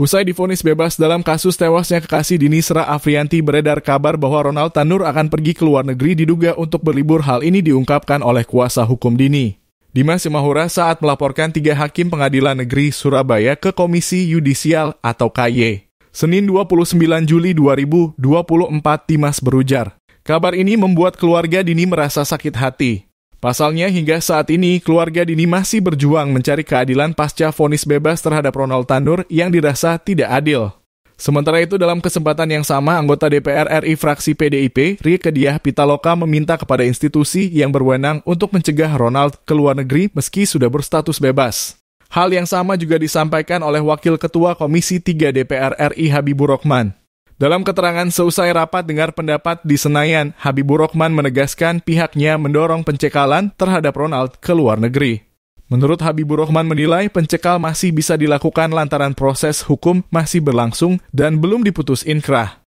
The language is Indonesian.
Usai difonis bebas dalam kasus tewasnya kekasih Dini Sera Afrianti beredar kabar bahwa Ronald Tanur akan pergi ke luar negeri diduga untuk berlibur hal ini diungkapkan oleh kuasa hukum Dini. Dimas Simahura saat melaporkan tiga hakim pengadilan negeri Surabaya ke Komisi Yudisial atau KY. Senin 29 Juli 2024 Dimas berujar, kabar ini membuat keluarga Dini merasa sakit hati. Pasalnya hingga saat ini keluarga Dini masih berjuang mencari keadilan pasca vonis bebas terhadap Ronald Tanur yang dirasa tidak adil. Sementara itu dalam kesempatan yang sama anggota DPR RI fraksi PDIP, Rike Diah Pitaloka meminta kepada institusi yang berwenang untuk mencegah Ronald ke luar negeri meski sudah berstatus bebas. Hal yang sama juga disampaikan oleh Wakil Ketua Komisi 3 DPR RI Habibur Rahman. Dalam keterangan seusai rapat dengar pendapat di Senayan, Habibur Rahman menegaskan pihaknya mendorong pencekalan terhadap Ronald ke luar negeri. Menurut Habibur Rahman menilai pencekal masih bisa dilakukan lantaran proses hukum masih berlangsung dan belum diputus inkrah.